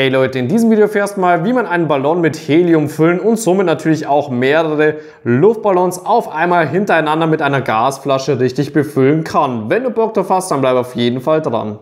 Hey Leute, in diesem Video erfährst du mal, wie man einen Ballon mit Helium füllen und somit natürlich auch mehrere Luftballons auf einmal hintereinander mit einer Gasflasche richtig befüllen kann. Wenn du Bock drauf hast, dann bleib auf jeden Fall dran.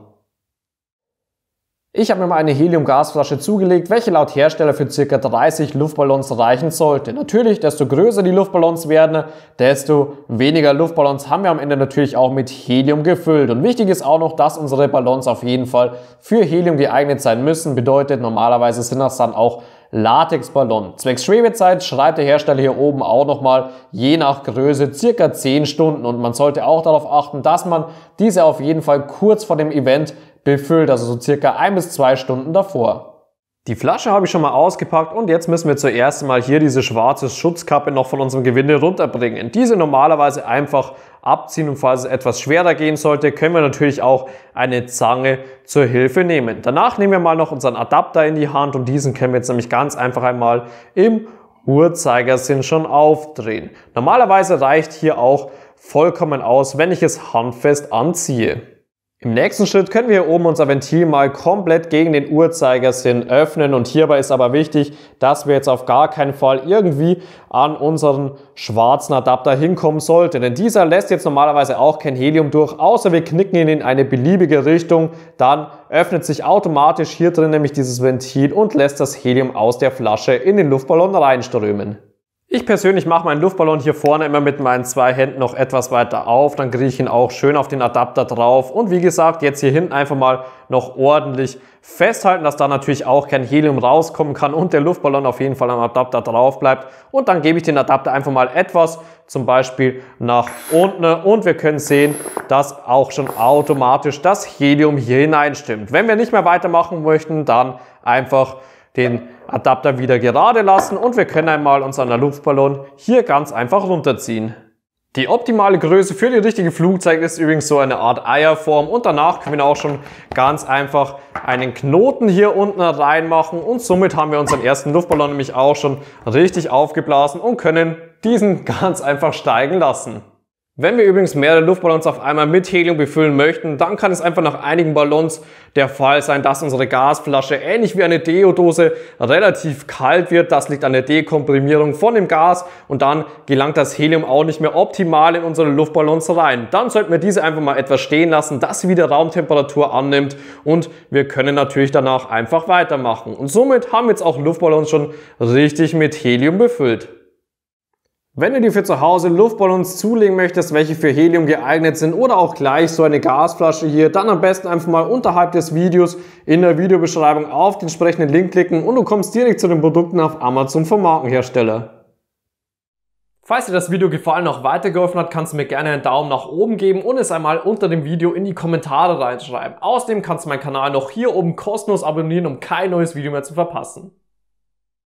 Ich habe mir mal eine Helium-Gasflasche zugelegt, welche laut Hersteller für ca. 30 Luftballons reichen sollte. Natürlich, desto größer die Luftballons werden, desto weniger Luftballons haben wir am Ende natürlich auch mit Helium gefüllt. Und wichtig ist auch noch, dass unsere Ballons auf jeden Fall für Helium geeignet sein müssen. Bedeutet, normalerweise sind das dann auch Latexballon. Zwecks Schwebezeit schreibt der Hersteller hier oben auch nochmal je nach Größe circa 10 Stunden und man sollte auch darauf achten, dass man diese auf jeden Fall kurz vor dem Event befüllt, also so circa ein bis zwei Stunden davor. Die Flasche habe ich schon mal ausgepackt und jetzt müssen wir zuerst mal hier diese schwarze Schutzkappe noch von unserem Gewinde runterbringen. Diese normalerweise einfach abziehen und falls es etwas schwerer gehen sollte, können wir natürlich auch eine Zange zur Hilfe nehmen. Danach nehmen wir mal noch unseren Adapter in die Hand und diesen können wir jetzt nämlich ganz einfach einmal im Uhrzeigersinn schon aufdrehen. Normalerweise reicht hier auch vollkommen aus, wenn ich es handfest anziehe. Im nächsten Schritt können wir hier oben unser Ventil mal komplett gegen den Uhrzeigersinn öffnen. Und hierbei ist aber wichtig, dass wir jetzt auf gar keinen Fall irgendwie an unseren schwarzen Adapter hinkommen sollten, denn dieser lässt jetzt normalerweise auch kein Helium durch, außer wir knicken ihn in eine beliebige Richtung, dann öffnet sich automatisch hier drin nämlich dieses Ventil und lässt das Helium aus der Flasche in den Luftballon reinströmen. Ich persönlich mache meinen Luftballon hier vorne immer mit meinen zwei Händen noch etwas weiter auf, dann kriege ich ihn auch schön auf den Adapter drauf. Und wie gesagt, jetzt hier hinten einfach mal noch ordentlich festhalten, dass da natürlich auch kein Helium rauskommen kann und der Luftballon auf jeden Fall am Adapter drauf bleibt. Und dann gebe ich den Adapter einfach mal etwas zum Beispiel nach unten. Und wir können sehen, dass auch schon automatisch das Helium hier hineinstimmt. Wenn wir nicht mehr weitermachen möchten, dann einfach den Adapter wieder gerade lassen und wir können einmal unseren Luftballon hier ganz einfach runterziehen. Die optimale Größe für die richtige Flugzeug ist übrigens so eine Art Eierform und danach können wir auch schon ganz einfach einen Knoten hier unten reinmachen und somit haben wir unseren ersten Luftballon nämlich auch schon richtig aufgeblasen und können diesen ganz einfach steigen lassen. Wenn wir übrigens mehrere Luftballons auf einmal mit Helium befüllen möchten, dann kann es einfach nach einigen Ballons der Fall sein, dass unsere Gasflasche ähnlich wie eine Deodose relativ kalt wird. Das liegt an der Dekomprimierung von dem Gas und dann gelangt das Helium auch nicht mehr optimal in unsere Luftballons rein. Dann sollten wir diese einfach mal etwas stehen lassen, dass sie wieder Raumtemperatur annimmt und wir können natürlich danach einfach weitermachen. Und somit haben wir jetzt auch Luftballons schon richtig mit Helium befüllt. Wenn du dir für zu Hause Luftballons zulegen möchtest, welche für Helium geeignet sind oder auch gleich so eine Gasflasche hier, dann am besten einfach mal unterhalb des Videos in der Videobeschreibung auf den entsprechenden Link klicken und du kommst direkt zu den Produkten auf Amazon vom Markenhersteller. Falls dir das Video gefallen und auch weitergeholfen hat, kannst du mir gerne einen Daumen nach oben geben und es einmal unter dem Video in die Kommentare reinschreiben. Außerdem kannst du meinen Kanal noch hier oben kostenlos abonnieren, um kein neues Video mehr zu verpassen.